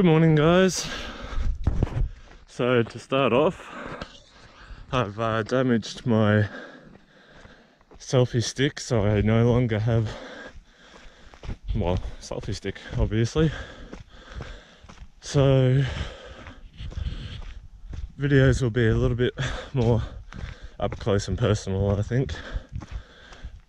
Good morning, guys. So, to start off, I've uh, damaged my selfie stick, so I no longer have, well, selfie stick, obviously. So, videos will be a little bit more up close and personal, I think.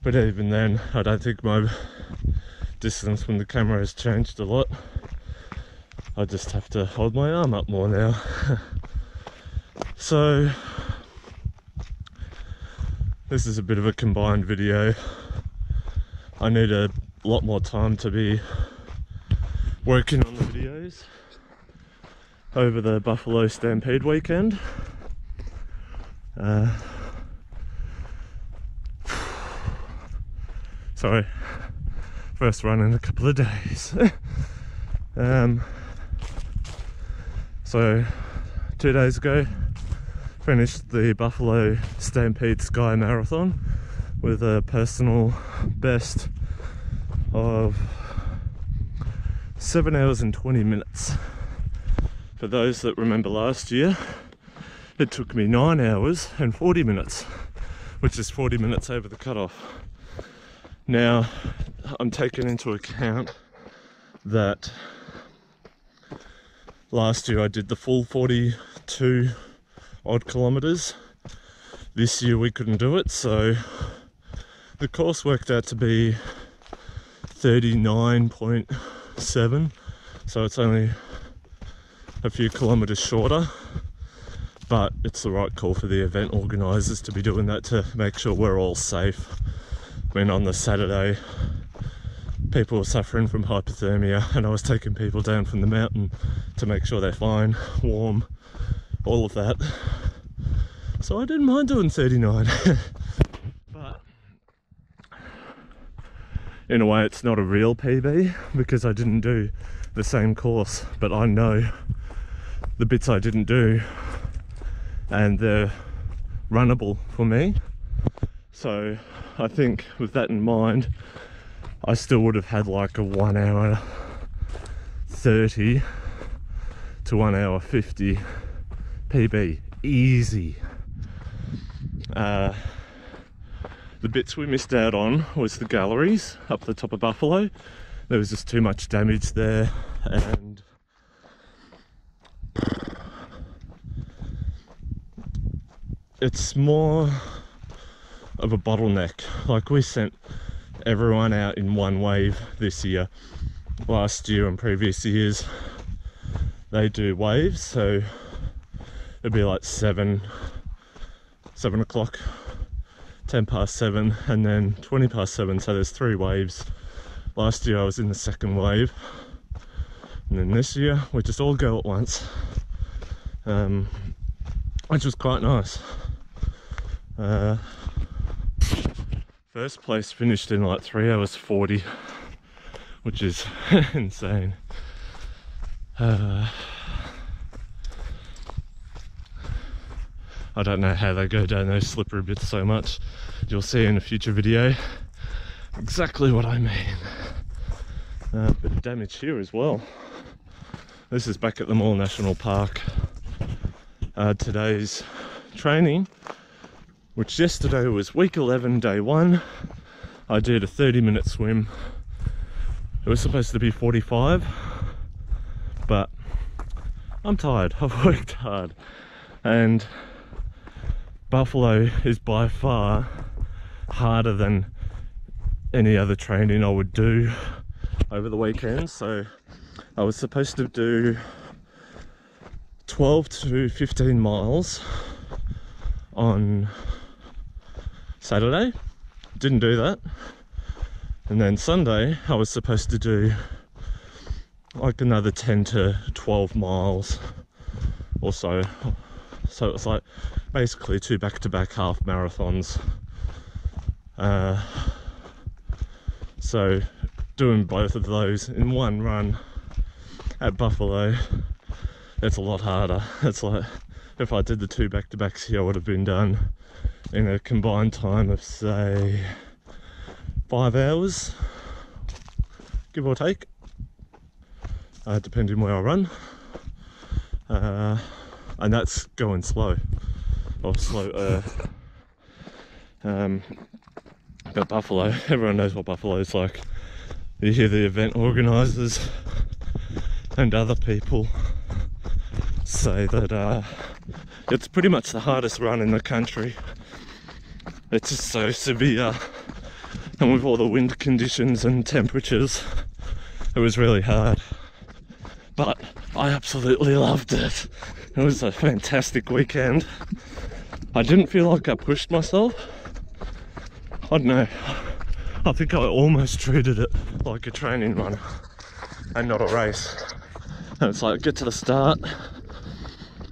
But even then, I don't think my distance from the camera has changed a lot. I just have to hold my arm up more now. so, this is a bit of a combined video. I need a lot more time to be working on the videos over the Buffalo Stampede weekend. Uh, sorry, first run in a couple of days. um, so, two days ago, finished the Buffalo Stampede Sky Marathon with a personal best of 7 hours and 20 minutes. For those that remember last year, it took me 9 hours and 40 minutes, which is 40 minutes over the cutoff. Now, I'm taking into account that last year I did the full 42 odd kilometers. This year we couldn't do it, so the course worked out to be 39.7, so it's only a few kilometers shorter. But it's the right call for the event organisers to be doing that to make sure we're all safe I mean, on the Saturday people were suffering from hypothermia and I was taking people down from the mountain to make sure they're fine, warm, all of that. So I didn't mind doing 39. but in a way it's not a real PB because I didn't do the same course, but I know the bits I didn't do and they're runnable for me. So I think with that in mind, I still would have had like a one hour 30 to one hour 50 PB. Easy. Uh, the bits we missed out on was the galleries up the top of Buffalo. There was just too much damage there and it's more of a bottleneck. Like we sent everyone out in one wave this year. Last year and previous years, they do waves, so it'd be like seven, seven o'clock, ten past seven, and then twenty past seven. So there's three waves. Last year I was in the second wave, and then this year we just all go at once, um, which was quite nice. Uh, first place finished in like 3 hours 40 which is insane. Uh, I don't know how they go down those slippery bits so much. You'll see in a future video exactly what I mean. Uh, bit of damage here as well. This is back at the Moore National Park. Uh, today's training which yesterday was week 11, day one. I did a 30 minute swim. It was supposed to be 45, but I'm tired. I've worked hard. And Buffalo is by far harder than any other training I would do over the weekend. So I was supposed to do 12 to 15 miles on Saturday, didn't do that. And then Sunday, I was supposed to do like another 10 to 12 miles or so. So it was like basically two back to back half marathons. Uh, so doing both of those in one run at Buffalo, it's a lot harder. It's like if I did the two back to backs here, I would have been done in a combined time of say five hours, give or take. uh, depending where I run. Uh, and that's going slow or slow. Uh, um, but Buffalo, everyone knows what Buffalo is like. You hear the event organisers and other people say that uh, it's pretty much the hardest run in the country. It's just so severe, and with all the wind conditions and temperatures, it was really hard. But I absolutely loved it. It was a fantastic weekend. I didn't feel like I pushed myself. I don't know. I think I almost treated it like a training run and not a race. And it's like, get to the start.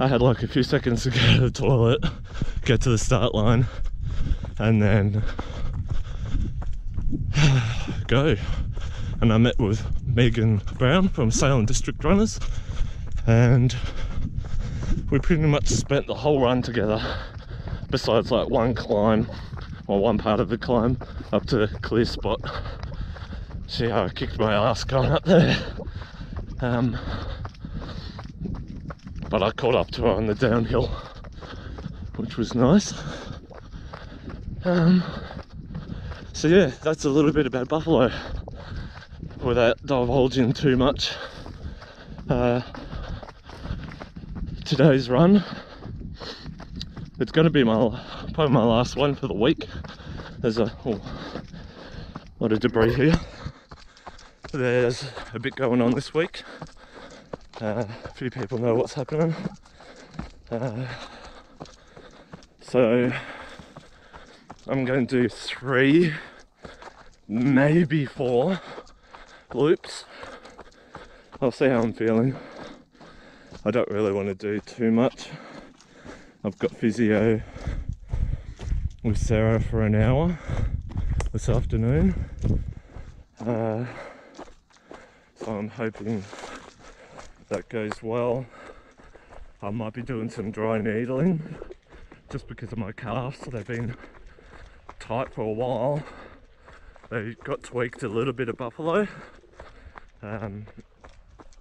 I had like a few seconds to go to the toilet, get to the start line, and then go. And I met with Megan Brown from Salem District Runners, and we pretty much spent the whole run together, besides like one climb or one part of the climb up to clear spot. See how I kicked my ass going up there. Um, but I caught up to her on the downhill, which was nice. Um, so yeah, that's a little bit about Buffalo without divulging too much. Uh, today's run, it's going to be my probably my last one for the week. There's a oh, lot of debris here. There's a bit going on this week. Uh, a few people know what's happening. Uh, so I'm going to do three, maybe four loops. I'll see how I'm feeling. I don't really want to do too much. I've got physio with Sarah for an hour this afternoon. Uh, so I'm hoping that goes well. I might be doing some dry needling just because of my calves. They've been tight for a while. They got tweaked a little bit of Buffalo. Um,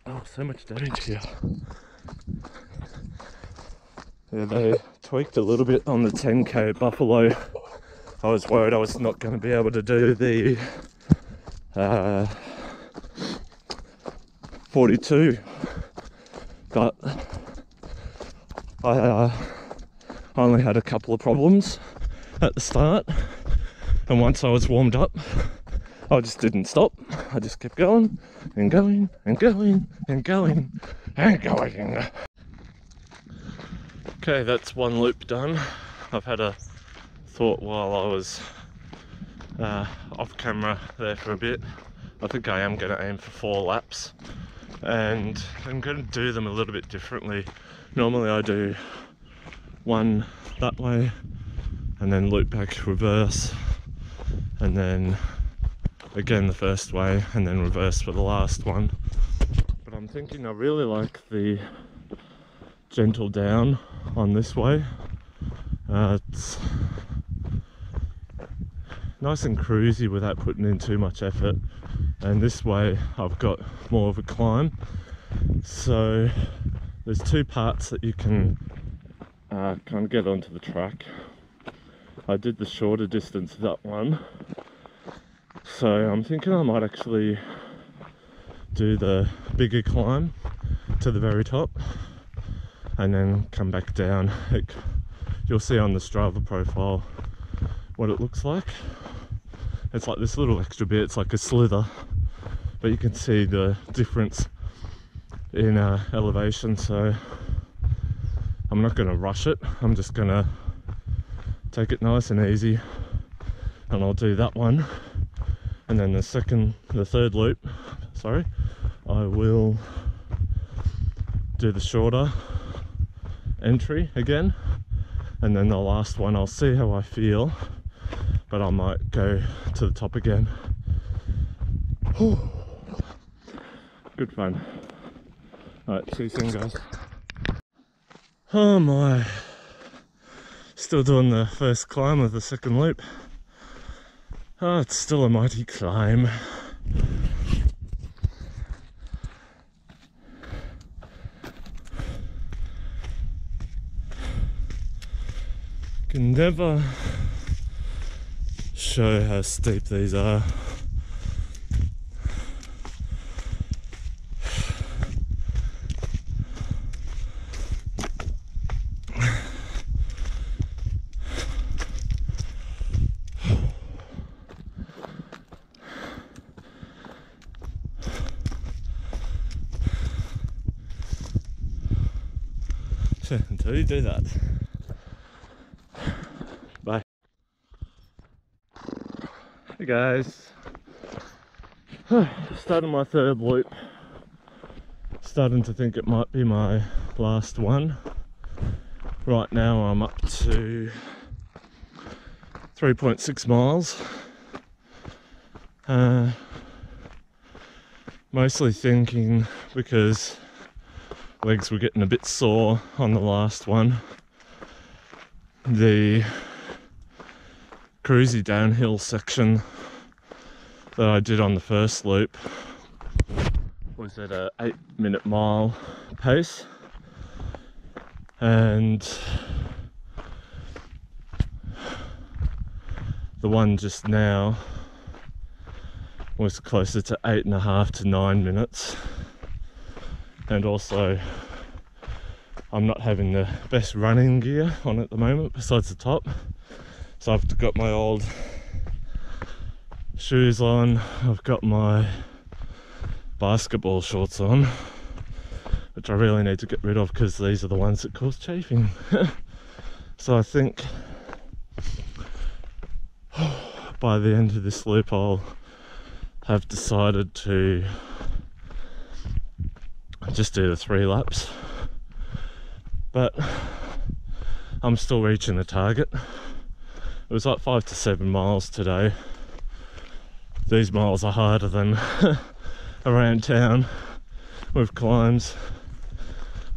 oh, so much damage here. Yeah, they tweaked a little bit on the 10k Buffalo. I was worried I was not going to be able to do the uh, 42 but I uh, only had a couple of problems at the start and once I was warmed up I just didn't stop. I just kept going and going and going and going and going. Okay that's one loop done. I've had a thought while I was uh, off camera there for a bit. I think I am going to aim for four laps and I'm going to do them a little bit differently. Normally I do one that way and then loop back reverse and then again the first way and then reverse for the last one. But I'm thinking I really like the gentle down on this way. Uh, it's nice and cruisy without putting in too much effort and this way I've got more of a climb. So there's two parts that you can uh, kind of get onto the track. I did the shorter distance that one. So I'm thinking I might actually do the bigger climb to the very top and then come back down. It, you'll see on the Strava profile what it looks like. It's like this little extra bit it's like a slither but you can see the difference in uh, elevation so I'm not going to rush it. I'm just going to take it nice and easy and I'll do that one. And then the second the third loop sorry I will do the shorter entry again. And then the last one I'll see how I feel but I might go to the top again. Whew good fun. Alright, see you soon guys. Oh my. Still doing the first climb of the second loop. Oh, it's still a mighty climb. Can never show how steep these are. Do that. Bye. Hey guys. Starting my third loop. Starting to think it might be my last one. Right now I'm up to 3.6 miles. Uh, mostly thinking because legs were getting a bit sore on the last one. The cruisy downhill section that I did on the first loop was at a eight minute mile pace and the one just now was closer to eight and a half to nine minutes and also I'm not having the best running gear on at the moment besides the top. So I've got my old shoes on. I've got my basketball shorts on which I really need to get rid of because these are the ones that cause chafing. So I think by the end of this loop I'll have decided to just do the three laps. But I'm still reaching the target. It was like five to seven miles today. These miles are harder than around town with climbs.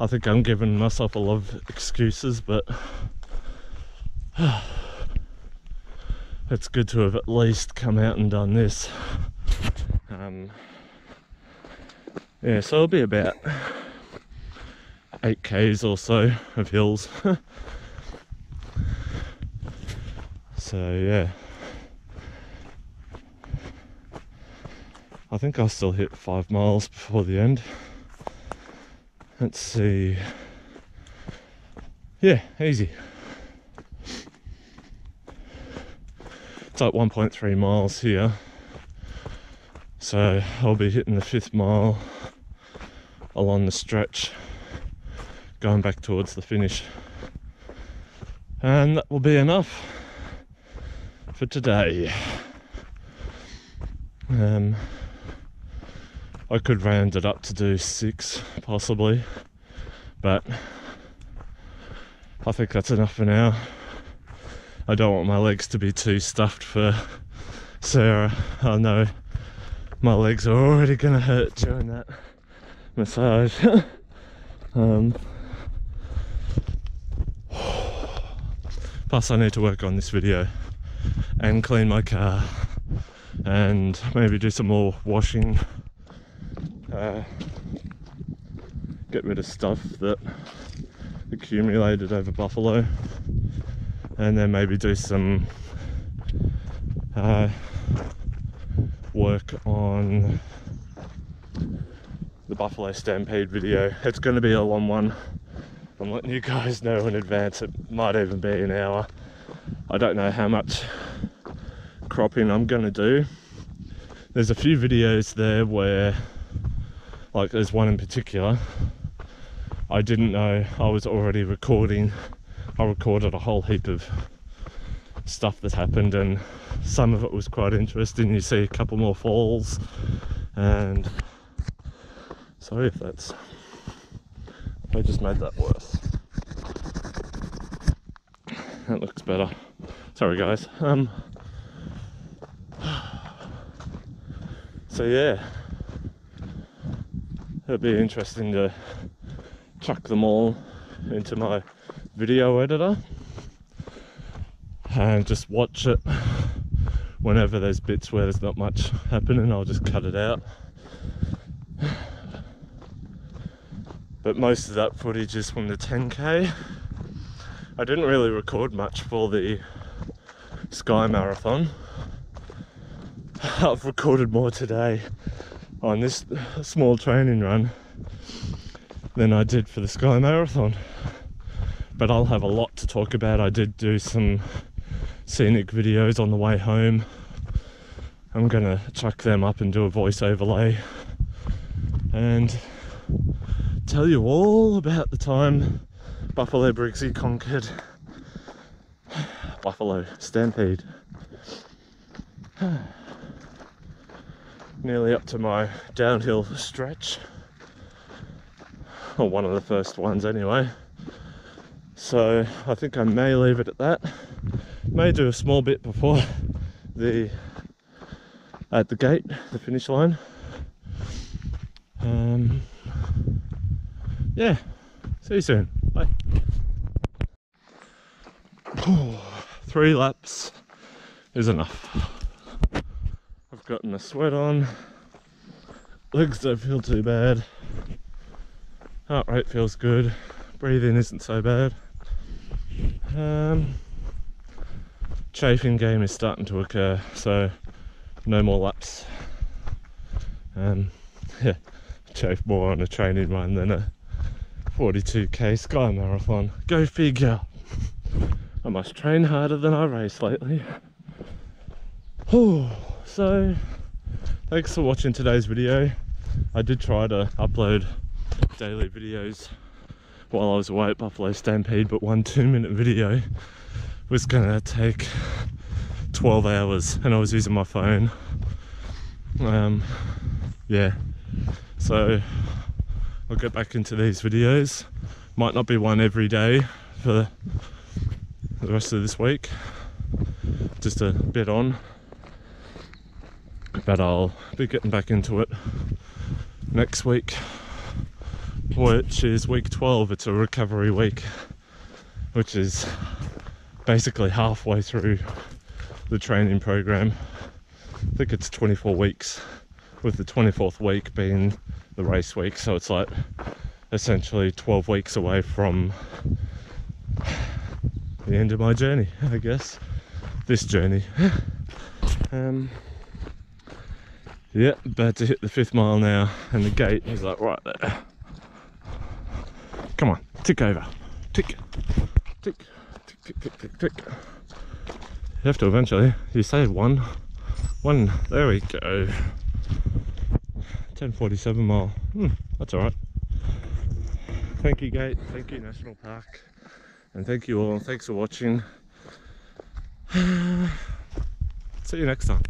I think I'm giving myself a lot of excuses but it's good to have at least come out and done this. Um, yeah so it'll be about 8 k's or so of hills. So yeah. I think I'll still hit five miles before the end. Let's see. Yeah easy. It's like 1.3 miles here so I'll be hitting the fifth mile along the stretch going back towards the finish. And that will be enough for today. Um, I could round it up to do six possibly but I think that's enough for now. I don't want my legs to be too stuffed for Sarah I know my legs are already gonna hurt during that massage. um, plus I need to work on this video and clean my car and maybe do some more washing. Uh, get rid of stuff that accumulated over Buffalo and then maybe do some uh, work on the Buffalo Stampede video. It's going to be a long one. I'm letting you guys know in advance. It might even be an hour. I don't know how much cropping I'm going to do. There's a few videos there where, like there's one in particular, I didn't know I was already recording. I recorded a whole heap of stuff that happened and some of it was quite interesting. You see a couple more falls and sorry if that's I just made that worse. That looks better. Sorry guys. Um so yeah it'll be interesting to chuck them all into my video editor and just watch it whenever there's bits where there's not much happening I'll just cut it out but most of that footage is from the 10k I didn't really record much for the Sky Marathon. I've recorded more today on this small training run than I did for the Sky Marathon. But I'll have a lot to talk about. I did do some scenic videos on the way home. I'm gonna chuck them up and do a voice overlay and tell you all about the time Buffalo Briggsy conquered Buffalo Stampede. Nearly up to my downhill stretch, or one of the first ones anyway. So I think I may leave it at that. May do a small bit before the at the gate, the finish line. Um, yeah, see you soon. Bye. Three laps is enough. I've gotten a sweat on. Legs don't feel too bad. Heart rate feels good. Breathing isn't so bad. Um, chafing game is starting to occur, so no more laps. Um, yeah, chafe more on a training run than a 42k Sky Marathon. Go figure. I must train harder than I race lately. Oh, so thanks for watching today's video. I did try to upload daily videos while I was away at Buffalo Stampede, but one two minute video was gonna take 12 hours and I was using my phone. Um, yeah, so I'll get back into these videos. Might not be one every day for the rest of this week, just a bit on, but I'll be getting back into it next week, which is week 12. It's a recovery week, which is basically halfway through the training program. I think it's 24 weeks, with the 24th week being the race week. So it's like essentially 12 weeks away from the end of my journey, I guess. This journey. Um, yeah, about to hit the fifth mile now, and the gate is like right there. Come on, tick over. Tick, tick, tick, tick, tick. You have to eventually. You say one, one. There we go. 1047 mile. Hmm, that's alright. Thank you, Gate. Thank you, National Park. And thank you all. Thanks for watching. See you next time.